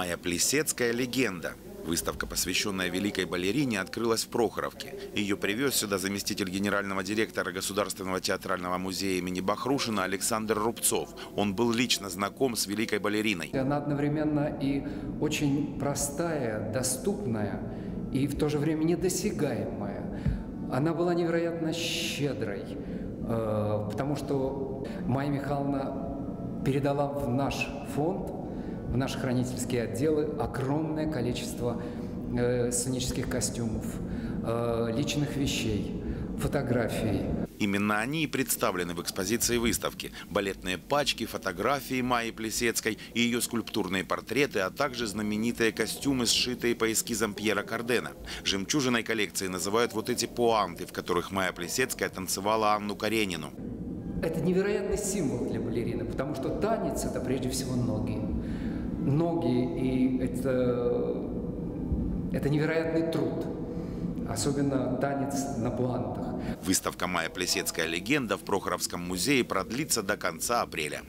Майя Плесецкая «Легенда». Выставка, посвященная великой балерине, открылась в Прохоровке. Ее привез сюда заместитель генерального директора Государственного театрального музея имени Бахрушина Александр Рубцов. Он был лично знаком с великой балериной. Она одновременно и очень простая, доступная и в то же время недосягаемая. Она была невероятно щедрой, э, потому что Майя Михайловна передала в наш фонд в наши хранительские отделы огромное количество э, сценических костюмов, э, личных вещей, фотографий. Именно они и представлены в экспозиции выставки. Балетные пачки, фотографии Майи Плесецкой и ее скульптурные портреты, а также знаменитые костюмы, сшитые по эскизам Пьера Кардена. Жемчужиной коллекции называют вот эти пуанты, в которых Майя Плесецкая танцевала Анну Каренину. Это невероятный символ для балерины, потому что танец – это прежде всего ноги ноги, и это, это невероятный труд. Особенно танец на плантах. Выставка «Майя Плесецкая легенда» в Прохоровском музее продлится до конца апреля.